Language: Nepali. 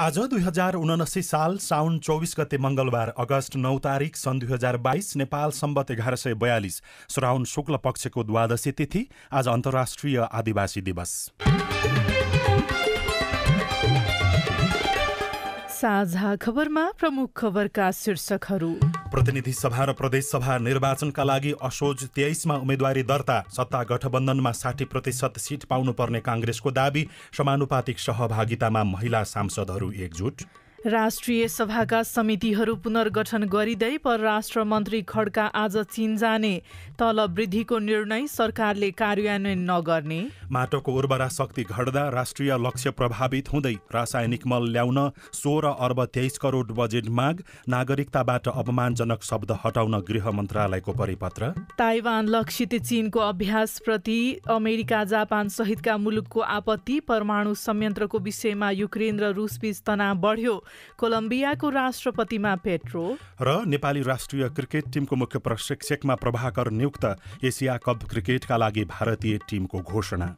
आज दुई हजार उनासी साल साउन चौबिस गते मङ्गलबार अगस्त नौ तारिक सन् दुई हजार बाइस नेपाल सम्बत एघार सय बयालिस श्रावण शुक्ल पक्षको द्वादशी तिथि आज अन्तर्राष्ट्रिय आदिवासी दिवस। साझा खबरमा प्रमुख खबरका शीर्षकहरू। प्रतिनिधि सभा र प्रदेश सभा निर्वाचनका लागि असोज तेइसमा उम्मेद्वारी दर्ता। सत्ता गठबन्धनमा साठी प्रतिशत सिट पाउनुपर्ने काङ्ग्रेसको दावी। समानुपातिक सहभागितामा महिला सांसदहरू एकजुट। राष्ट्रिय सभाका समितिहरू पुनर्गठन गरिँदै परराष्ट्र मन्त्री खड्का आज चीन जाने तल वृद्धिको निर्णय सरकारले कार्यान्वयन नगर्ने। माटोको उर्वरा शक्ति घट्दा राष्ट्रिय लक्ष्य प्रभावित हुँदै रासायनिक मल ल्याउन सोह्र अर्ब तेइस करोड बजेट माग नागरिकताबाट अपमानजनक शब्द हटाउन गृह मन्त्रालयको परिपत्र। ताइवान लक्षित चीनको अभ्यासप्रति अमेरिका जापान सहितका मुलुकको आपत्ति परमाणु संयन्त्रको विषयमा युक्रेन र रुसबीच तनाव बढ्यो। कोलम्बियाको राष्ट्रपतिमा पेट्रो। र नेपाली राष्ट्रिय क्रिकेट टिमको मुख्य प्रशिक्षकमा प्रभाकर नियुक्त एसिया कप क्रिकेटका लागि भारतीय टिमको घोषणा।